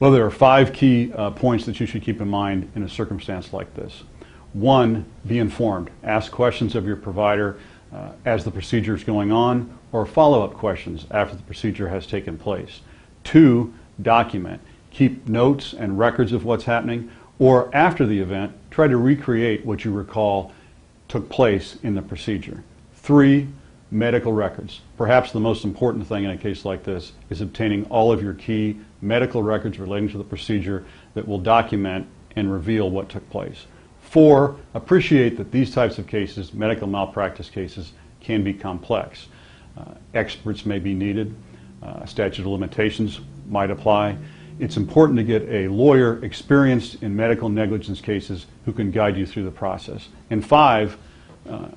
Well, there are five key uh, points that you should keep in mind in a circumstance like this. One, be informed. Ask questions of your provider uh, as the procedure is going on or follow-up questions after the procedure has taken place. Two, document. Keep notes and records of what's happening or after the event, try to recreate what you recall took place in the procedure. Three, medical records. Perhaps the most important thing in a case like this is obtaining all of your key medical records relating to the procedure that will document and reveal what took place. Four, appreciate that these types of cases, medical malpractice cases, can be complex. Uh, experts may be needed. Uh, statute of limitations might apply. It's important to get a lawyer experienced in medical negligence cases who can guide you through the process. And five, uh,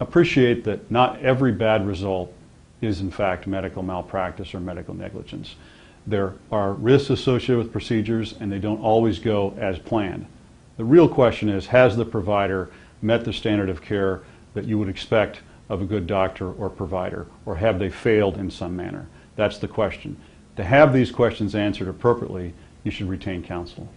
appreciate that not every bad result is in fact medical malpractice or medical negligence. There are risks associated with procedures and they don't always go as planned. The real question is, has the provider met the standard of care that you would expect of a good doctor or provider, or have they failed in some manner? That's the question. To have these questions answered appropriately, you should retain counsel.